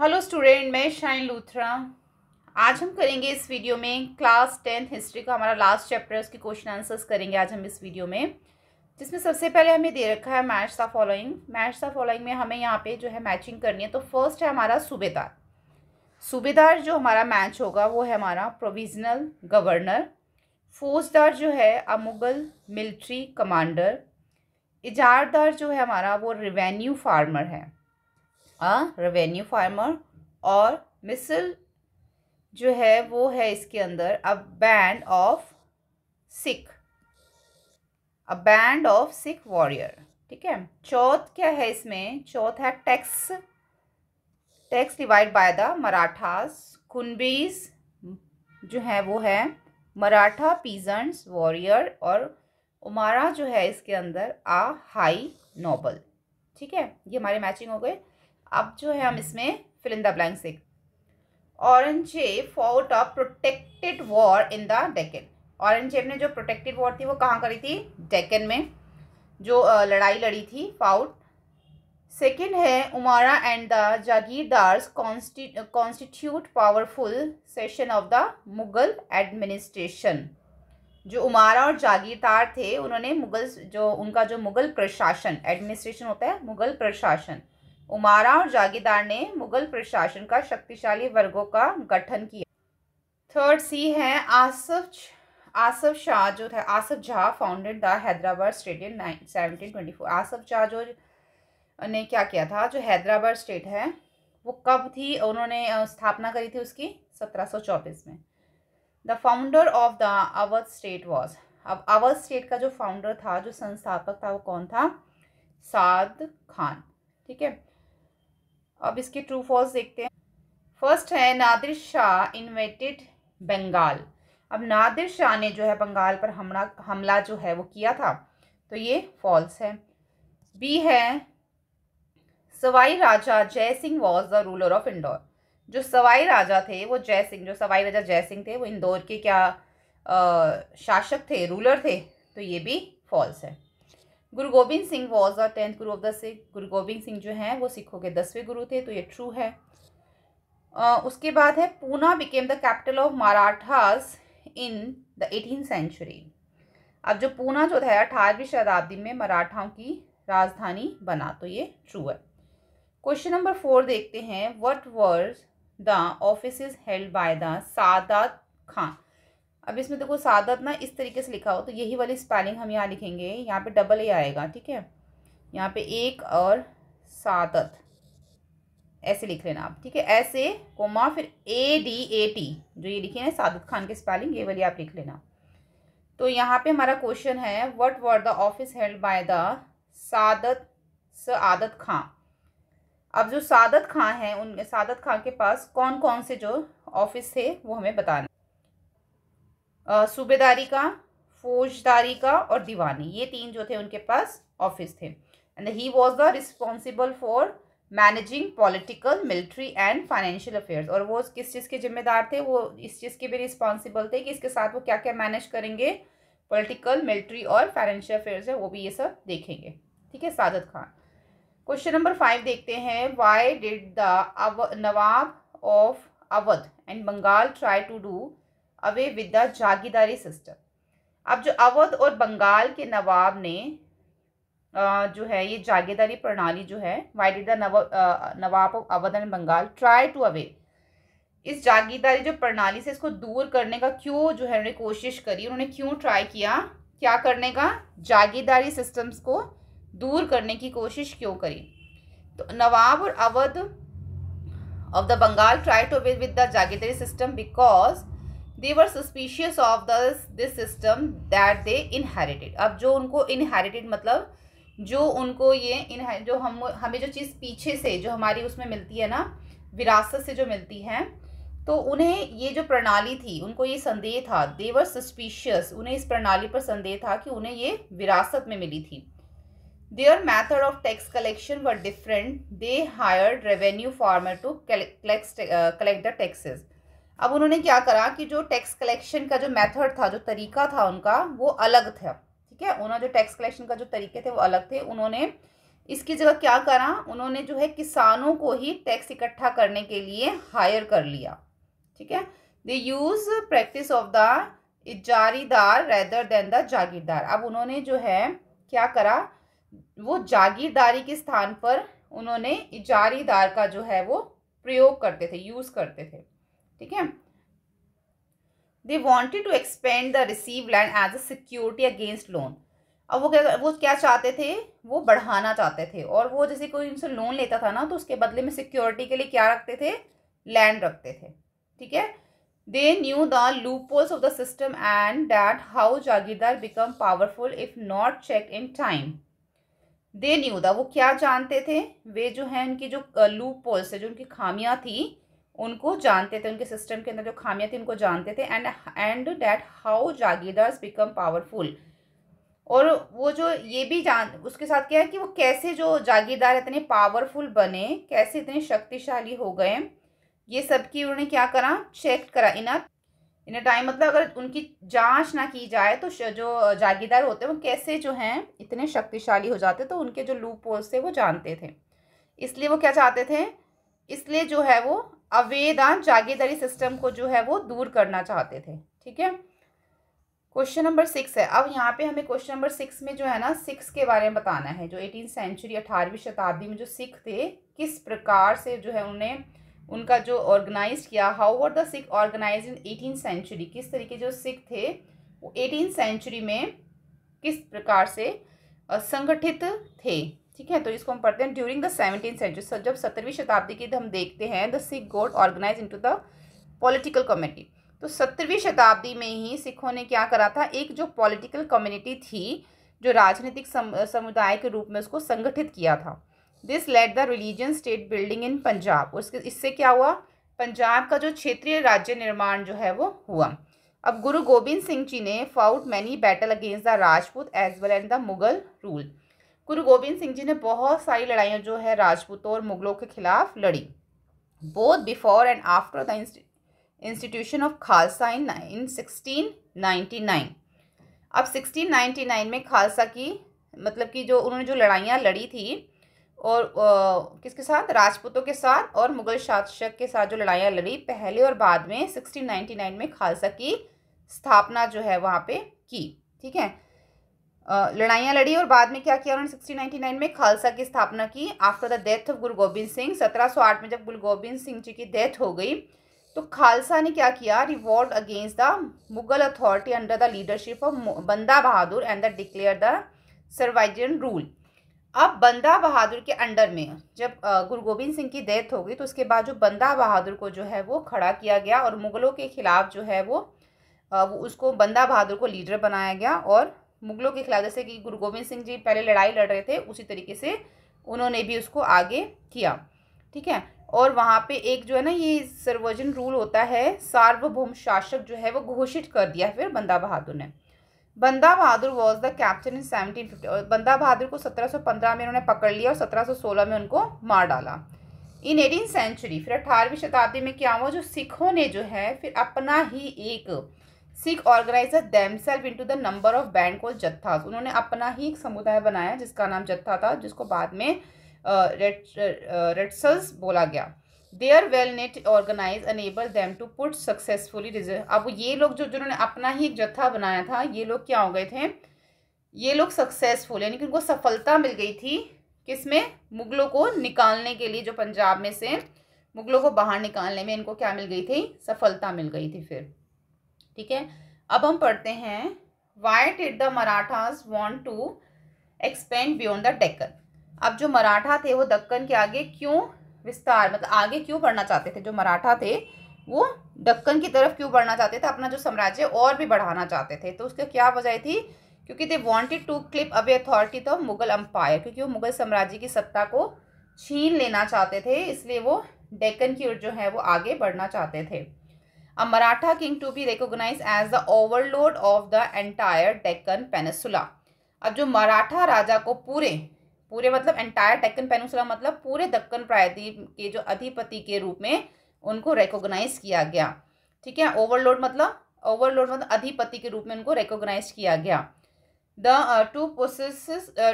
Hello student, मैं shine Luthra. आज हम करेंगे इस वीडियो में क्लास टेंथ हिस्ट्री का हमारा लास्ट चैप्टर है, उसके क्वेश्चन आंसर्स करेंगे आज हम इस वीडियो में। जिसमें सबसे पहले हमें दे रखा है match the following match the following में हमें यहाँ पे जो है मैचिंग करनी है तो फ़र्स्ट है हमारा सूबेदार। सूबेदार जो हमारा मैच होगा, वो है हमारा प्रोविजनल गवर्नर फौजदार जो है अ मुगल मिलिट्री कमांडर इजारदार जो है हमारा, वो रिवेन्यू फार्मर है। अ रेवेन्यू फार्मर और मिसल जो है, वो है इसके अंदर a band of Sikh a band of Sikh warrior ठीक है? चौथ क्या है इसमें? चौथ है tax tax divide by the Marathas Kunbis जो है, वो है मराठा पीजेंट्स वॉरियर और उमारा जो है इसके अंदर आ हाई नोबल ठीक है? ये हमारे मैचिंग हो गए। अब जो है हम इसमें फिल इन द ब्लैंक से Aurangzeb fought of protected war in the Deccan Aurangzeb ने जो प्रोटेक्टेड वॉर थी वो कहाँ करी थी? डेकन में। जो लड़ाई लड़ी थी फाउट सेकेंड है umara and the jagirdars constitute powerful section of the Mughal administration जो उमारा और जागीरदार थे, उन्होंने मुगल जो उनका जो मुगल प्रशासन एडमिनिस्ट्रेशन होता है, मुगल प्रशासन। उमारा और जागीरदार ने मुगल प्रशासन का शक्तिशाली वर्गों का गठन किया। थर्ड सी है आसफ आसफ शाह जो था, Asaf Jah founded the Hyderabad state in seventeen twenty four Asaf Shah जो ने क्या किया था, जो हैदराबाद स्टेट है, वो कब थी, उन्होंने स्थापना करी थी उसकी? सत्रह सौ चौबीस में। The founder of the Awadh state was अब अवध स्टेट का जो फाउंडर था, जो संस्थापक था, वो कौन था? साद खान, ठीक है? अब इसके ट्रू फॉल्स देखते हैं। फ़र्स्ट है नादिर शाह इन्वेटेड बंगाल अब नादिर शाह ने जो है बंगाल पर हमला हमला जो है वो किया था तो ये फॉल्स है। बी है Sawai Raja Jai Singh was the ruler of Indore जो सवाई राजा थे वो जय सिंह जो सवाई राजा जय सिंह थे वो इंदौर के क्या आ, शासक थे रूलर थे तो ये भी फॉल्स है। Guru Gobind Singh was the tenth guru of the Sikh Guru Gobind Singh जो हैं, वो सिखों के दसवें गुरु थे तो ये ट्रू है। उसके बाद है Poona became the capital of Marathas in the eighteen century अब जो पूना जो था, अठारहवीं शताब्दी में मराठाओं की राजधानी बना तो ये ट्रू है। क्वेश्चन नंबर फोर देखते हैं what were the office held by the Saadat Khan अब इसमें देखो सादत ना इस तरीके से लिखा हो तो यही वाली स्पेलिंग हम यहाँ लिखेंगे। यहाँ पे डबल ए आएगा, ठीक है? यहाँ पे एक और सादत। ऐसे लिख लेना आप, ठीक है? ऐसे, कोमा, फिर ए डी ए टी जो ये लिखे हैं सादत खान के स्पेलिंग ये वाली आप लिख लेना। तो यहाँ पे हमारा क्वेश्चन है what were the office held by the Saadat Saadat Khan? अब जो सादत खां हैं, उन सादत खां के पास कौन कौन से जो ऑफ़िस थे, वो हमें बताना। सूबेदारी का, फौजदारी का और दीवानी। ये तीन जो थे उनके पास ऑफ़िस थे। And he was the responsible for managing political military and financial affairs और वो किस चीज़ के जिम्मेदार थे? वो इस चीज़ के भी रिस्पॉन्सिबल थे कि इसके साथ वो क्या क्या मैनेज करेंगे? पॉलिटिकल मिलिट्री और फाइनेंशियल अफेयर्स है, वो भी ये सब देखेंगे। ठीक है, Saadat Khan. Question number five देखते हैं। Why did the Nawab of Awadh and Bengal try to do away with the jagirdari system अब जो अवध और बंगाल के नवाब ने जो है, ये जागीदारी प्रणाली जो है, why did the Nawab of Awadh and Bengal try to away. इस जागीदारी जो प्रणाली से इसको दूर करने का क्यों जो है उन्होंने कोशिश करी, उन्होंने क्यों ट्राई किया? क्या करने का? जागीदारी सिस्टम्स को दूर करने की कोशिश क्यों करी? तो नवाब और Awadh of the Bengal try to away with the jagirdari system because they were suspicious of the this system that they inherited अब जो उनको इनहेरिटेड मतलब जो उनको ये जो हम, हमें जो चीज़ पीछे से, जो हमारी उसमें मिलती है ना, विरासत से जो मिलती है तो उन्हें ये जो प्रणाली थी, उनको ये संदेह था दे वर सस्पिशियस उन्हें इस प्रणाली पर संदेह था कि उन्हें ये विरासत में मिली थी। Their method of tax collection were different they hired revenue farmer to collect the taxes अब उन्होंने क्या करा कि जो टैक्स कलेक्शन का जो मेथड था, जो तरीका था उनका, वो अलग था, ठीक है? उन्होंने जो टैक्स कलेक्शन का जो तरीके थे, वो अलग थे। उन्होंने इसकी जगह क्या करा? उन्होंने जो है किसानों को ही टैक्स इकट्ठा करने के लिए हायर कर लिया, ठीक है? They use practice of the ijaradar rather than the jagirdar. अब उन्होंने जो है क्या करा? वो जागीरदारी के स्थान पर उन्होंने इजारीदार का जो है वो प्रयोग करते थे यूज़ करते थे। ठीक है? They wanted to expand the receive land as a security against loan अब वो क्या वो क्या चाहते थे? वो बढ़ाना चाहते थे। और वो जैसे कोई उनसे लोन लेता था ना तो उसके बदले में सिक्योरिटी के लिए क्या रखते थे? लैंड रखते थे। ठीक है? They knew the loopholes of the system and that how jagirdar become powerful if not check in time they knew the वो क्या जानते थे? वे जो है, उनकी जो लूप पोल्स है, जो उनकी खामियाँ थी उनको जानते थे, उनके सिस्टम के अंदर जो खामियाँ थी, उनको जानते थे and and that how jagirdars become powerful और वो जो ये भी जान, उसके साथ क्या है कि वो कैसे जो जागीरदार इतने पावरफुल बने, कैसे इतने शक्तिशाली हो गए, ये सब की उन्होंने क्या करा? चेक करा इन इन टाइम मतलब अगर उनकी जाँच ना की जाए तो जो जागीरदार होते हैं, वो कैसे जो हैं, इतने शक्तिशाली हो जाते तो उनके जो लूप पोल्स थे, वो जानते थे. इसलिए वो क्या चाहते थे? इसलिए जो है वो अवेदान जागीरदारी सिस्टम को जो है वो दूर करना चाहते थे, ठीक है? क्वेश्चन नंबर सिक्स है। अब यहाँ पे हमें क्वेश्चन नंबर सिक्स में जो है ना सिक्स के बारे में बताना है। जो एटीन सेंचुरी अठारहवीं शताब्दी में जो सिख थे, किस प्रकार से जो है उन्हें, उनका जो ऑर्गेनाइज किया how were the Sikh organise in eighteen century किस तरीके जो सिख थे, वो एटीन सेंचुरी में किस प्रकार से संगठित थे? ठीक है तो इसको हम पढ़ते हैं। ड्यूरिंग द सेवनटीन सेंचुरी जब सत्रहवीं शताब्दी की हम देखते हैं the Sikh got organise into the political community तो सत्रहवीं शताब्दी में ही सिखों ने क्या करा था? एक जो पॉलिटिकल कम्युनिटी थी, जो राजनीतिक समुदाय के रूप में उसको संगठित किया था। This led the religion state building in Punjab उसके, इससे क्या हुआ? पंजाब का जो क्षेत्रीय राज्य निर्माण जो है वो हुआ। अब गुरु गोविंद सिंह जी ने fought many battle against the Rajput as well and the Mughal rule Guru Govind Singh जी ने बहुत सारी लड़ाइयाँ जो है राजपूतों और मुगलों के खिलाफ लड़ी। Both before and after the institution of Khalsa in in sixteen ninety nine अब सिक्सटीन नाइन्टी नाइन में खालसा की मतलब कि जो उन्होंने जो लड़ाइयाँ लड़ी थी और आ, किसके साथ? राजपूतों के साथ और मुगल शासक के साथ जो लड़ाइयाँ लड़ी पहले और बाद में सिक्सटीन नाइन्टी नाइन में खालसा की स्थापना जो है वहाँ पे की। ठीक है? लड़ाइयाँ लड़ी और बाद में क्या किया उन्होंने? सिक्सटीन नाइन्टी नाइन में खालसा की स्थापना की। आफ्टर द डेथ ऑफ़ गुरु गोबिंद सिंह सत्रह सौ आठ में जब गुरु गोबिंद सिंह जी की डेथ हो गई तो खालसा ने क्या किया? Revolt against the Mughal authority under the leadership of Banda Bahadur and the declare the sovereign rule अब बंदा बहादुर के अंडर में, जब गुरु गोविंद सिंह की डेथ हो गई तो उसके बाद जो बंदा बहादुर को जो है वो खड़ा किया गया और मुगलों के खिलाफ जो है वो उसको बंदा बहादुर को लीडर बनाया गया और मुगलों के खिलाफ, जैसे कि गुरु गोविंद सिंह जी पहले लड़ाई लड़ रहे थे, उसी तरीके से उन्होंने भी उसको आगे किया, ठीक है? और वहाँ पे एक जो है ना, ये सर्वजन रूल होता है, सार्वभौम शासक जो है, वो घोषित कर दिया फिर बंदा बहादुर ने। Banda Bahadur was the captain in seventeen fifty और बंदा बहादुर को सत्रह सौ पंद्रह में उन्होंने पकड़ लिया और सत्रह सौ सोलह में उनको मार डाला। इन एटीन सेंचुरी फिर अठारहवीं शताब्दी में क्या हुआ? जो सिखों ने जो है, फिर अपना ही एक Sikh organiser themselves into the number of band को जत्था उन्होंने अपना ही एक समुदाय बनाया, जिसका नाम जत्था था, जिसको बाद में रेडसल्स बोला गया। They are well knit organise enable them to put successfully result अब ये लोग जो, जिन्होंने अपना ही एक जत्था बनाया था, ये लोग क्या हो गए थे? ये लोग सक्सेसफुल यानी कि उनको सफलता मिल गई थी किसमें? मुगलों को निकालने के लिए, जो पंजाब में से मुगलों को बाहर निकालने में इनको क्या मिल गई थी? सफलता मिल गई थी फिर। ठीक है? अब हम पढ़ते हैं why did the Marathas want to expand beyond the Deccan अब जो मराठा थे वो दक्कन के आगे क्यों विस्तार मतलब आगे क्यों बढ़ना चाहते थे? जो मराठा थे, वो दक्कन की तरफ़ क्यों बढ़ना चाहते थे? अपना जो साम्राज्य और भी बढ़ाना चाहते थे। तो उसकी क्या वजह थी? क्योंकि they wanted to clip away authority to Mughal empire क्योंकि वो मुगल साम्राज्य की सत्ता को छीन लेना चाहते थे, इसलिए वो डेक्कन की ओर जो है वो आगे बढ़ना चाहते थे। A Maratha king to be recognized as the overlord of the entire Deccan Peninsula. अब जो मराठा राजा को पूरे पूरे मतलब एंटायर डेक्कन पेनिसुला मतलब पूरे दक्कन प्रायद्वीप के जो अधिपति के रूप में उनको रिकॉग्नाइज किया गया। ठीक है? ओवरलोड मतलब ओवरलोड मतलब अधिपति के रूप में उनको रिकॉग्नाइज किया गया। The two process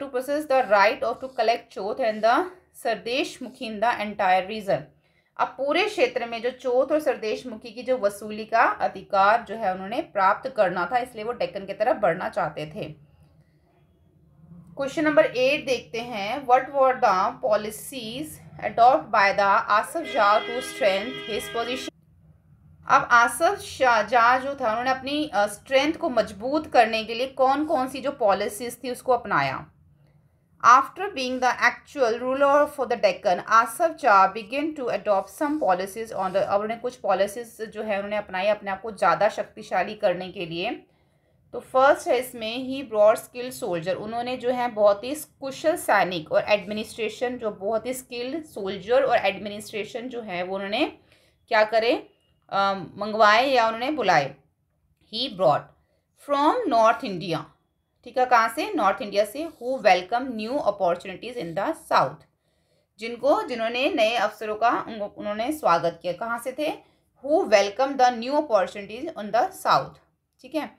to process the right of to collect chauth and the sardesh in the entire region अब पूरे क्षेत्र में जो चौथ और सरदेश मुखी की जो वसूली का अधिकार जो है उन्होंने प्राप्त करना था, इसलिए वो डेक्कन की तरफ़ बढ़ना चाहते थे। क्वेश्चन नंबर एट देखते हैं। What were the policies adopt by the Asaf Shah to strength his position अब आसफ शाहजहा जो था, उन्होंने अपनी स्ट्रेंथ को मज़बूत करने के लिए कौन कौन सी जो पॉलिसीज़ थी उसको अपनाया? After being the actual ruler for the Deccan, Asaf Jah began to adopt some policies on the अब उन्हें कुछ policies जो है उन्होंने अपनाई अपने आप को ज़्यादा शक्तिशाली करने के लिए। तो फ़र्स्ट है इसमें ही ब्रॉड स्किल्ड सोल्जर उन्होंने जो है बहुत ही कुशल सैनिक और एडमिनिस्ट्रेशन जो बहुत ही स्किल्ड सोल्जर और एडमिनिस्ट्रेशन जो है वो उन्होंने क्या करे? मंगवाए या उन्होंने बुलाए? He brought from north India ठीक है, कहाँ से? नॉर्थ इंडिया से who welcome new opportunities in the south जिनको, जिन्होंने नए अवसरों का उन्होंने स्वागत किया। कहाँ से थे? Who welcome the new opportunities in the south ठीक है?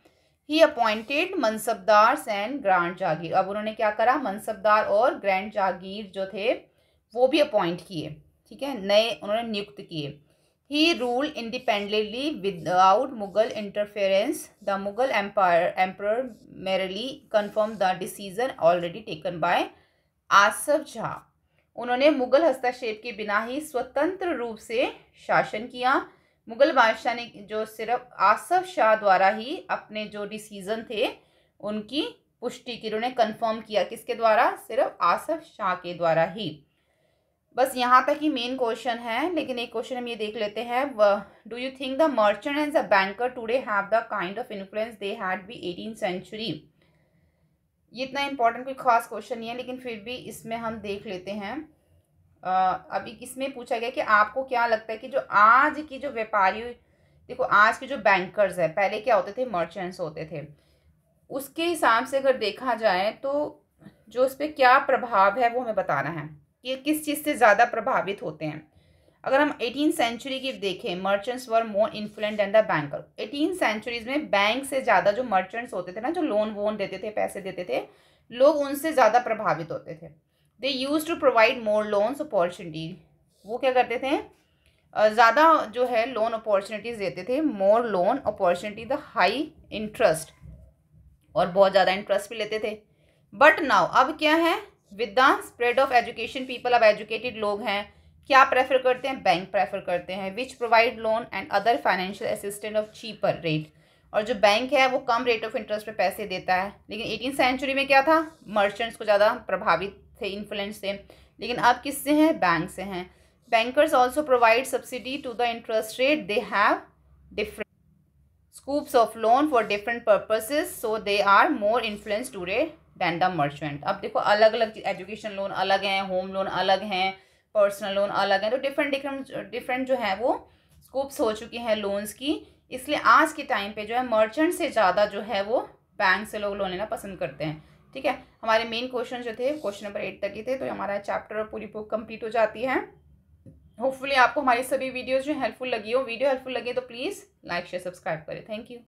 He appointed mansabdar and granted jagir अब उन्होंने क्या करा? मनसबदार और ग्रैंड जागीर जो थे, वो भी अपॉइंट किए। ठीक है? नए, उन्होंने नियुक्त किए। He ruled independently without Mughal interference. The Mughal empire, emperor merely confirmed the decision already taken by Asaf Jha उन्होंने मुगल हस्तक्षेप के बिना ही स्वतंत्र रूप से शासन किया मुगल बादशाह ने जो सिर्फ़ आसफ शाह द्वारा ही अपने जो डिसीज़न थे उनकी पुष्टि की उन्होंने कंफर्म किया किसके द्वारा सिर्फ़ आसफ शाह के द्वारा ही बस यहाँ तक ही मेन क्वेश्चन है, लेकिन एक क्वेश्चन हम ये देख लेते हैं do you think the merchant and the banker today have the kind of influence they had be eighteen century ये इतना इंपॉर्टेंट कोई खास क्वेश्चन नहीं है, लेकिन फिर भी इसमें हम देख लेते हैं। अभी इसमें पूछा गया कि आपको क्या लगता है कि जो आज की जो व्यापारी, देखो आज के जो बैंकर्स हैं, पहले क्या होते थे? मर्चेंट्स होते थे। उसके हिसाब से अगर देखा जाए तो जो उस पर क्या प्रभाव है वो हमें बताना है। कि किस चीज़ से ज़्यादा प्रभावित होते हैं? अगर हम एटीन सेंचुरी की देखें merchants were more influent and the banker eighteen centuries में बैंक से ज़्यादा जो मर्चेंट्स होते थे ना, जो लोन वोन देते थे, पैसे देते थे, लोग उनसे ज़्यादा प्रभावित होते थे। They use to provide more loans opportunity वो क्या करते थे? ज़्यादा जो है लोन अपॉर्चुनिटीज़ देते थे more loan opportunity the high interest और बहुत ज़्यादा इंटरेस्ट भी लेते थे। बट नाउ अब क्या है? With the spread of education people अब एजुकेटेड लोग हैं, क्या प्रेफर करते हैं? बैंक प्रेफर करते हैं। Which provide loan and other financial assistant of cheaper rate और जो बैंक है, वो कम रेट ऑफ़ इंटरेस्ट पे पैसे देता है। लेकिन एटीन सेंचुरी में क्या था? मर्चेंट्स को ज़्यादा प्रभावित थे इन्फ्लुएंस से लेकिन अब किससे हैं? बैंक से हैं। Bankers also provide subsidy to the interest rate they have different scopes of loan for different purposes so they are more influence to today than the merchant अब देखो अलग अलग एजुकेशन लोन अलग हैं होम लोन अलग हैं personal loan अलग हैं तो डिफरेंट डिफरेंट डिफरेंट जो है वो स्कोप्स हो चुके हैं लोन्स की। इसलिए आज के टाइम पे जो है मर्चेंट से ज़्यादा जो है वो बैंक से लोग लोन लेना पसंद करते हैं। ठीक है? हमारे मेन क्वेश्चन जो थे क्वेश्चन नंबर एट तक ही थे तो हमारा चैप्टर और पूरी बुक कंप्लीट हो जाती है। होपफुली आपको हमारी सभी वीडियोज़ जो हेल्पफुल लगी हो। वीडियो हेल्पफुल लगी तो प्लीज़ लाइक शेयर सब्सक्राइब करें। Thank you